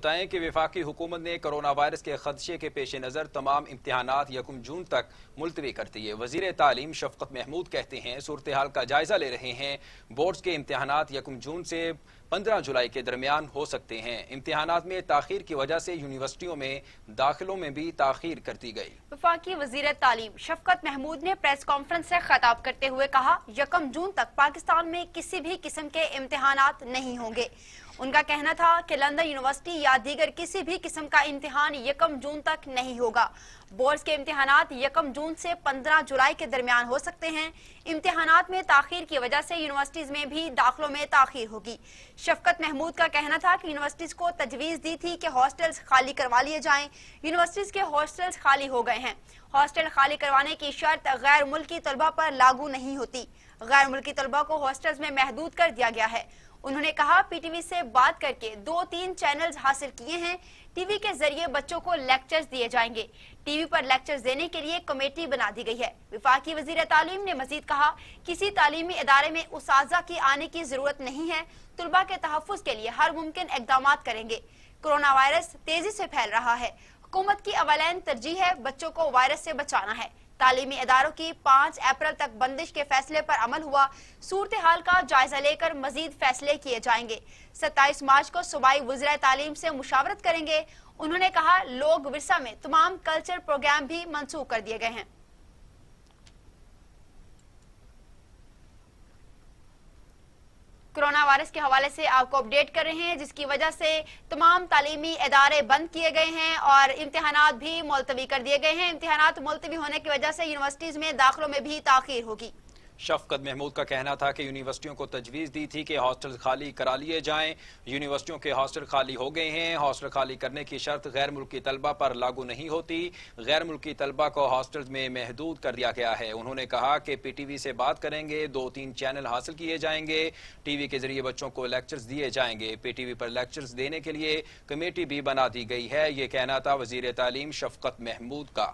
بتائیں کہ وفاقی حکومت نے کرونا وائرس کے خدشے کے پیش نظر تمام امتحانات یکم جون تک ملتوی کر دیے۔ وزیر تعلیم شفقت محمود کہتے ہیں، صورتحال کا جائزہ لے رہے ہیں۔ بورڈز کے امتحانات یکم جون سے پندرہ جولائی کے درمیان ہو سکتے ہیں۔ امتحانات میں تاخیر کی وجہ سے یونیورسٹیوں میں داخلوں میں بھی تاخیر کر دی گئی۔ وفاقی وزیر تعلیم شفقت محمود نے پریس کانفرنس سے خطاب کرتے ہوئے کہا، یکم جون تک پاکستان میں کسی بھی قسم کے امتحانات نہیں ہوں گے۔ ان کا کہنا تھا کہ لندن یونیورسٹی یا دیگر کسی بھی قسم کا امتحان یکم جون تک نہیں ہوگا۔ بورڈز کے امتحانات یکم جون سے پندرہ جولائی کے درمیان ہو سکتے ہیں۔ امتحانات میں تاخیر کی وجہ سے یونیورسٹیز میں بھی داخلوں میں تاخیر ہوگی۔ شفقت محمود کا کہنا تھا کہ یونیورسٹیز کو تجویز دی تھی کہ ہاسٹلز خالی کروا لیے جائیں۔ یونیورسٹیز کے ہاسٹلز خالی ہو گئے ہیں۔ ہاسٹل خالی کروانے کی شرط غیر ملکی طلبہ پر لاگو نہیں ہوتی۔ غیر ملکی طلبہ کو ہاسٹلز میں محدود کر دیا گیا ہے۔ انہوں نے کہا پی ٹی وی سے بات کر کے دو تین چینلز حاصل کیے ہیں۔ ٹی وی کے ذریعے بچوں کو لیکچرز دیے جائیں گے۔ ٹی وی پر لیکچرز دینے کے لیے کمیٹی بنا دی گئی ہے۔ وفاقی وزیر تعلیم نے مزید کہا کسی تعلیمی ادارے میں اساتذہ کی آنے کی ضرورت نہیں ہے۔ طلبہ کے تحفظ کے لیے ہر ممکن اقدامات کریں گے۔ کرونا وائرس تیزی سے پھیل رہا ہے۔ حکومت کی اولین ترجیح ہے بچوں کو وائرس سے بچانا ہے۔ تعلیمی اداروں کی پانچ اپریل تک بندش کے فیصلے پر عمل ہوا۔ صورتحال کا جائزہ لے کر مزید فیصلے کیے جائیں گے۔ ستائیس مارچ کو صوبائی وزرائے تعلیم سے مشاورت کریں گے۔ انہوں نے کہا، لوگ ورثہ میں تمام کلچر پروگرام بھی منسوخ کر دیے گئے ہیں۔ کرونا وائرس کے حوالے سے آپ کو اپڈیٹ کر رہے ہیں، جس کی وجہ سے تمام تعلیمی ادارے بند کیے گئے ہیں اور امتحانات بھی ملتوی کر دیے گئے ہیں۔ امتحانات ملتوی ہونے کی وجہ سے یونیورسٹیز میں داخلوں میں بھی تاخیر ہوگی۔ شفقت محمود کا کہنا تھا کہ یونیورسٹیوں کو تجویز دی تھی کہ ہاسٹل خالی کرا لیے جائیں۔ یونیورسٹیوں کے ہاسٹل خالی ہو گئے ہیں۔ ہاسٹل خالی کرنے کی شرط غیر ملکی طلبہ پر لاگو نہیں ہوتی۔ غیر ملکی طلبہ کو ہاسٹل میں محدود کر دیا گیا ہے۔ انہوں نے کہا کہ پی ٹی وی سے بات کریں گے، دو تین چینل حاصل کیے جائیں گے۔ ٹی وی کے ذریعے بچوں کو لیکچرز دیے جائیں گے۔ پی ٹی وی پر لیکچرز دینے کے لیے کمیٹی بھی بنا دی گئی ہے۔ یہ کہنا تھا وزیر تعلیم شفقت محمود کا۔